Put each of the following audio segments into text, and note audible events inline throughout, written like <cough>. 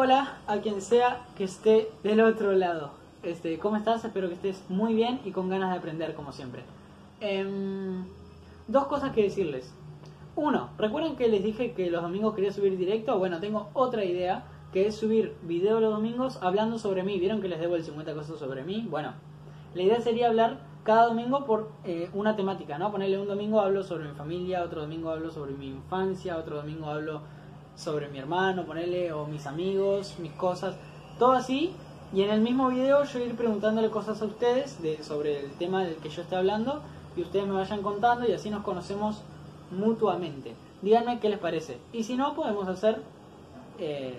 Hola a quien sea que esté del otro lado. Este, ¿Cómo estás? Espero que estés muy bien y con ganas de aprender como siempre. Em, dos cosas que decirles. Uno, ¿recuerden que les dije que los domingos quería subir directo? Bueno, tengo otra idea que es subir video los domingos hablando sobre mí. ¿Vieron que les debo el 50 cosas sobre mí? Bueno, la idea sería hablar cada domingo por eh, una temática, ¿no? Ponerle un domingo hablo sobre mi familia, otro domingo hablo sobre mi infancia, otro domingo hablo sobre mi hermano, ponerle, o mis amigos, mis cosas, todo así. Y en el mismo video yo ir preguntándole cosas a ustedes de, sobre el tema del que yo esté hablando y ustedes me vayan contando y así nos conocemos mutuamente. Díganme qué les parece. Y si no, podemos hacer, eh,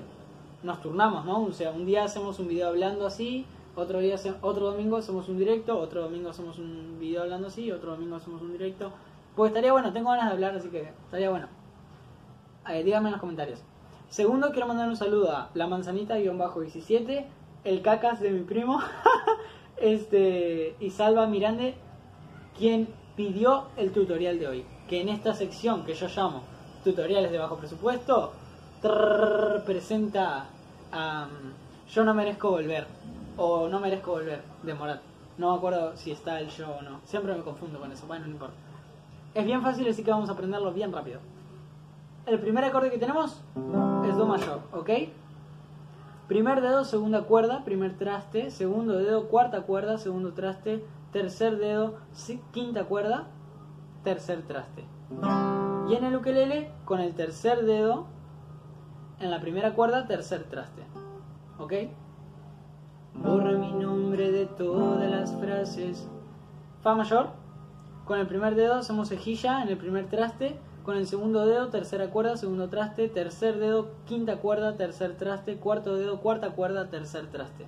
nos turnamos, ¿no? O sea, un día hacemos un video hablando así, otro día, otro domingo hacemos un directo, otro domingo hacemos un video hablando así, otro domingo hacemos un directo. Pues estaría bueno, tengo ganas de hablar, así que estaría bueno. Eh, díganme en los comentarios. Segundo, quiero mandar un saludo a la manzanita-17, el cacas de mi primo, <laughs> este, y Salva Mirande, quien pidió el tutorial de hoy. Que en esta sección que yo llamo tutoriales de bajo presupuesto, presenta a Yo no merezco volver, o No merezco volver, de Morat. No me acuerdo si está el yo o no. Siempre me confundo con eso. Bueno, no importa. Es bien fácil, así que vamos a aprenderlo bien rápido el primer acorde que tenemos es Do mayor, ¿ok? Primer dedo, segunda cuerda, primer traste, segundo dedo, cuarta cuerda, segundo traste, tercer dedo, quinta cuerda, tercer traste. Y en el ukelele, con el tercer dedo, en la primera cuerda, tercer traste. ¿Ok? Borra mi nombre de todas las frases. Fa mayor. Con el primer dedo hacemos cejilla en el primer traste con el segundo dedo, tercera cuerda, segundo traste, tercer dedo, quinta cuerda, tercer traste, cuarto dedo, cuarta cuerda, tercer traste.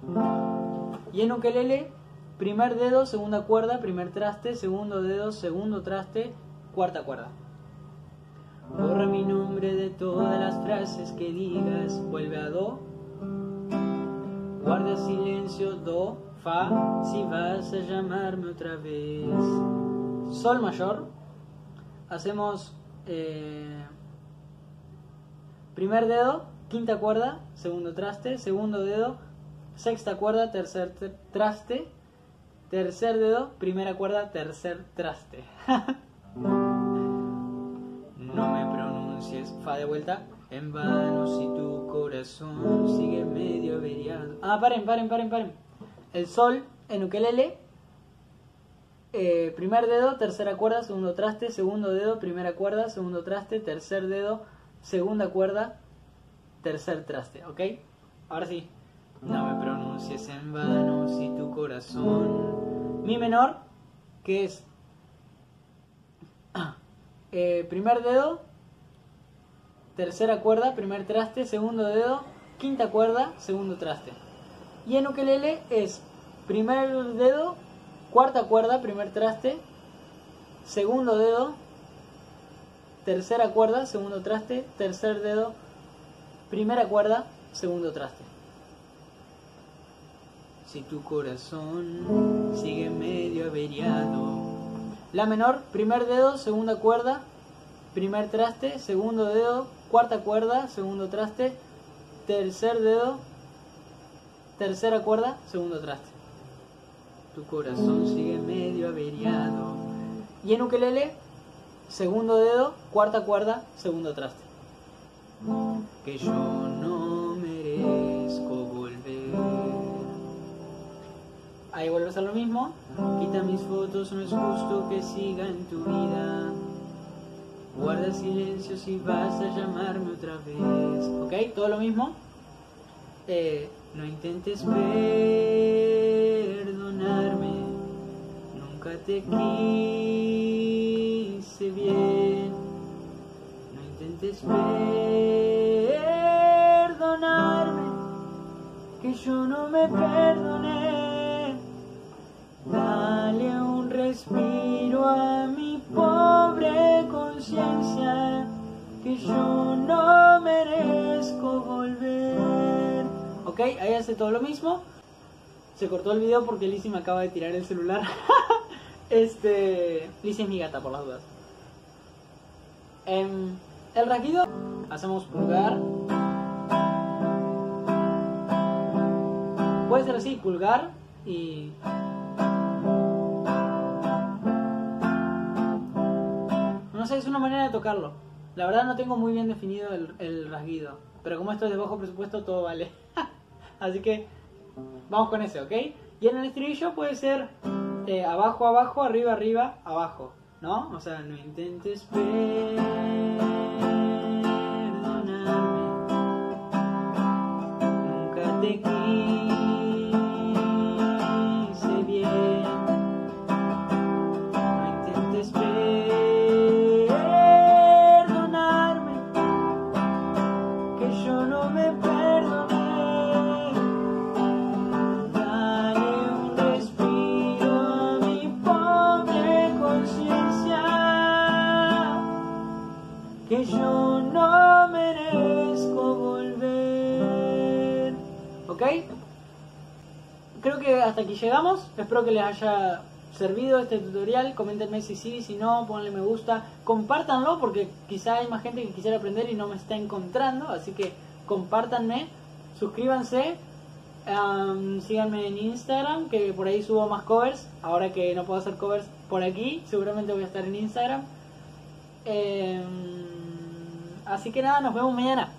Y en ukelele, primer dedo, segunda cuerda, primer traste, segundo dedo, segundo traste, cuarta cuerda. Borra mi nombre de todas las frases que digas, vuelve a do, guarda silencio, do, fa, si vas a llamarme otra vez. Sol mayor, hacemos eh, primer dedo, quinta cuerda, segundo traste, segundo dedo, sexta cuerda, tercer traste, tercer dedo, primera cuerda, tercer traste. <laughs> no me pronuncies, fa de vuelta, en vano si tu corazón sigue medio averiado. Ah, paren, paren, paren, paren. El sol en ukelele eh, primer dedo, tercera cuerda, segundo traste, segundo dedo, primera cuerda, segundo traste, tercer dedo, segunda cuerda, tercer traste, ¿ok? Ahora sí. No me pronuncies en vano si tu corazón... Mi menor, que es <clears throat> eh, primer dedo, tercera cuerda, primer traste, segundo dedo, quinta cuerda, segundo traste. Y en ukelele es primer dedo, Cuarta cuerda, primer traste. Segundo dedo. Tercera cuerda, segundo traste. Tercer dedo. Primera cuerda, segundo traste. Si tu corazón sigue medio averiado. La menor, primer dedo, segunda cuerda, primer traste, segundo dedo, cuarta cuerda, segundo traste, tercer dedo, tercera cuerda, segundo traste tu corazón sigue medio averiado. Y en ukelele, segundo dedo, cuarta cuerda, segundo traste. Que yo no merezco volver. Ahí vuelve a lo mismo. Quita mis fotos, no es justo que siga en tu vida. Guarda silencio si vas a llamarme otra vez. ¿Ok? Todo lo mismo. Eh, no intentes nunca te quise bien. No intentes perdonarme, que yo no me perdoné. Dale un respiro a mi pobre conciencia, que yo no merezco volver. Ok, ahí hace todo lo mismo. Se cortó el video porque Lizzie me acaba de tirar el celular. <laughs> este. Lizzie es mi gata por las dudas. Em, el rasguido hacemos pulgar, puede ser así, pulgar y... No sé, es una manera de tocarlo. La verdad no tengo muy bien definido el, el rasguido. Pero como esto es de bajo presupuesto, todo vale. <laughs> Así que vamos con ese, ¿ok? Y en el estribillo puede ser eh, abajo, abajo, arriba, arriba, abajo. ¿No? O sea, no intentes perdonarme. Nunca te Creo que hasta aquí llegamos. Espero que les haya servido este tutorial. Coméntenme si sí, si no, ponle me gusta. Compártanlo porque quizá hay más gente que quisiera aprender y no me está encontrando. Así que compártanme. Suscríbanse. Síganme en Instagram, que por ahí subo más covers. Ahora que no puedo hacer covers por aquí, seguramente voy a estar en Instagram. Em, así que nada, nos vemos mañana.